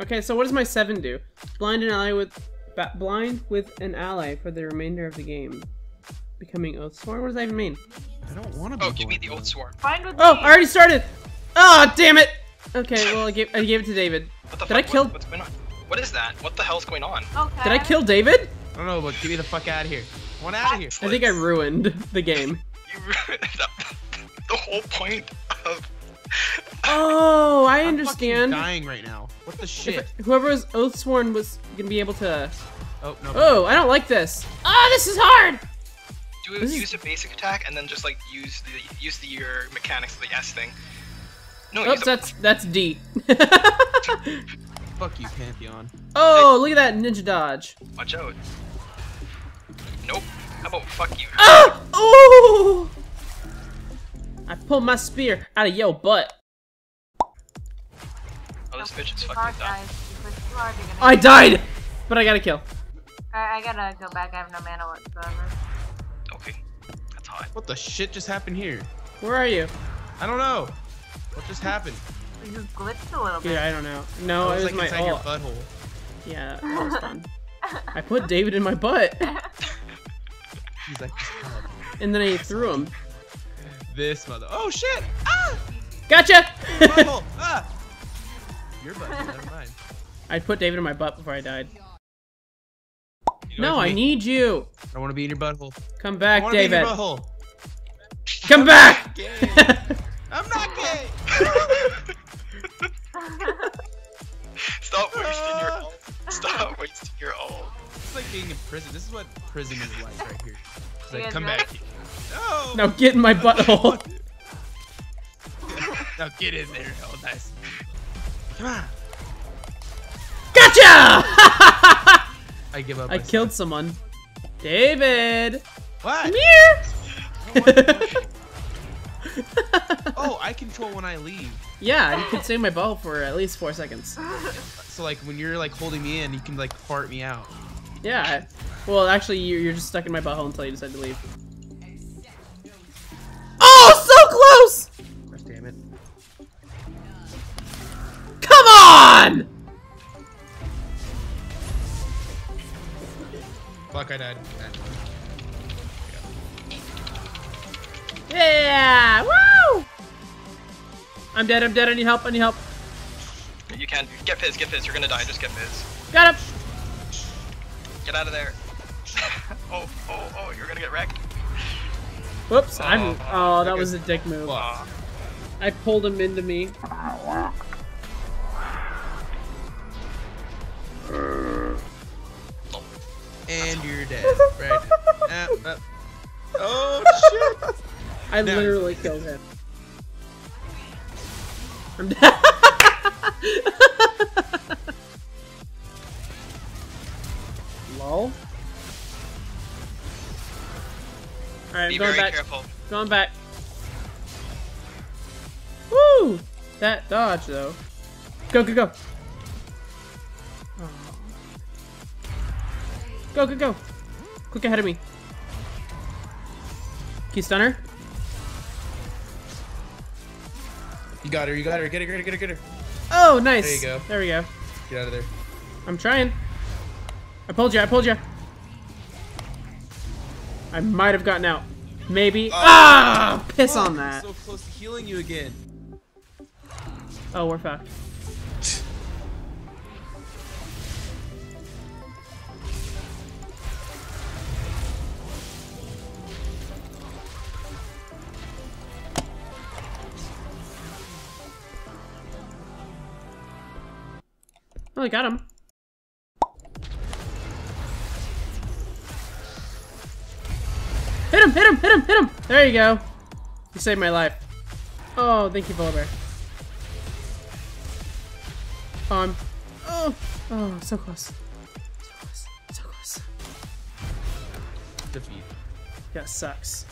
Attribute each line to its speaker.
Speaker 1: Okay, so what does my seven do? Blind an ally with ba- blind with an ally for the remainder of the game. Becoming Oath Oathsworn? What does that even mean?
Speaker 2: I don't want to be.
Speaker 3: Oh, give me the old swarm.
Speaker 4: Fine with
Speaker 1: Oh,
Speaker 4: me.
Speaker 1: I already started! Oh, damn it! Okay, well, I gave, I gave it to David.
Speaker 3: What the
Speaker 1: Did I kill-
Speaker 3: What, what's going on? What is that? What the hell's going on?
Speaker 4: Okay.
Speaker 1: Did I kill David?
Speaker 2: I don't know, but get me the fuck out of here. I want out of here.
Speaker 1: I think I ruined the game.
Speaker 3: You ruined the whole point of.
Speaker 1: Oh, I
Speaker 2: I'm
Speaker 1: understand.
Speaker 2: dying right now. What the shit?
Speaker 1: If whoever was Oathsworn was gonna be able to.
Speaker 2: Oh no.
Speaker 1: Oh, I don't like this. Ah, this is hard.
Speaker 3: Do
Speaker 1: This is-
Speaker 3: use a basic attack and then just like use the use the your mechanics of the S thing. No,
Speaker 1: Oops,
Speaker 3: use a,
Speaker 1: that's that's D.
Speaker 2: Fuck you, Pantheon.
Speaker 1: oh, look at that ninja dodge.
Speaker 3: watch out. Nope. How about fuck you?
Speaker 1: Ah! Oh! I pulled my spear out of your butt.
Speaker 3: Oh, this bitch is fucking
Speaker 4: hard,
Speaker 3: dumb.
Speaker 4: guys. You push too hard, you're gonna-
Speaker 1: I died, but I got a kill.
Speaker 4: I, I gotta go back. I have no mana whatsoever.
Speaker 3: Okay, that's hot.
Speaker 2: What the shit just happened here?
Speaker 1: Where are you?
Speaker 2: I don't know. What just happened?
Speaker 4: You just glitched a little bit.
Speaker 1: Yeah, I don't know. No,
Speaker 2: I was
Speaker 1: it was
Speaker 2: like
Speaker 1: my
Speaker 2: inside your
Speaker 1: ult.
Speaker 2: butthole.
Speaker 1: Yeah, that was fun. I put David in my butt,
Speaker 2: He's like, "Oh,
Speaker 1: and then I threw him.
Speaker 2: this mother. Oh shit! Ah!
Speaker 1: Gotcha!
Speaker 2: Butthole! ah! Your butthole. Never mind.
Speaker 1: I put David in my butt before I died.
Speaker 2: You
Speaker 1: No, I
Speaker 2: me?
Speaker 1: need you.
Speaker 2: I want to be in your butthole.
Speaker 1: Come back,
Speaker 2: want to be in
Speaker 1: David.
Speaker 2: your butthole.
Speaker 1: Come back!
Speaker 2: Gay. I'm not gay.
Speaker 3: Stop wasting your
Speaker 2: Ah.
Speaker 3: Stop wasting your ult.
Speaker 2: It's like being in prison. This is what prison is like right here. It's like,
Speaker 4: guys
Speaker 2: come back here. No.
Speaker 1: now get in my butthole.
Speaker 2: now get in there. Oh, nice. Come on.
Speaker 1: Gotcha!
Speaker 2: I give up.
Speaker 1: I
Speaker 2: my
Speaker 1: killed someone. David!
Speaker 2: What?
Speaker 1: Come here!
Speaker 2: Oh, I control when I leave.
Speaker 1: yeah, you could save my butthole for at least four seconds.
Speaker 2: So like when you're like holding me in, you can like fart me out.
Speaker 1: Yeah. Well, actually, you're, you're just stuck in my butthole until you decide to leave.
Speaker 2: I died.
Speaker 1: Yeah! Woo! I'm dead, I'm dead, I need help, I need help.
Speaker 3: You can get Fizz, get Fizz. You're gonna die. Just get Fizz.
Speaker 1: Got him!
Speaker 3: Get out of there. oh, oh, oh! You're gonna get wrecked.
Speaker 1: Whoops, I'm. Uh, oh, that was a dick move.
Speaker 3: Aw.
Speaker 1: I pulled him into me.
Speaker 2: And you're dead. Right. Ah, ah. Oh shit!
Speaker 1: I
Speaker 2: No.
Speaker 1: literally killed him. I'm dead. Lol. Alright,
Speaker 3: Be
Speaker 1: going back.
Speaker 3: careful.
Speaker 1: Going back. Woo! That dodge though. Go, go, go. Go, go, go. Quick ahead of me. Key stunner.
Speaker 2: You got her. You got her. Get her. Get her. Get her. Get her.
Speaker 1: Oh, nice.
Speaker 2: There you go.
Speaker 1: There we go.
Speaker 2: Get out of there.
Speaker 1: I'm trying. I pulled you. I pulled you. I might have gotten out. Maybe. ah! Piss on that.
Speaker 2: So close to healing you again.
Speaker 1: Oh, we're fucked. Oh, I got him. Hit him, hit him, hit him, hit him! There you go. You saved my life. Oh, thank you, Polar Bear. Oh, I'm... Oh, oh, so close. So close, so close.
Speaker 2: Defeat.
Speaker 1: Yeah, sucks.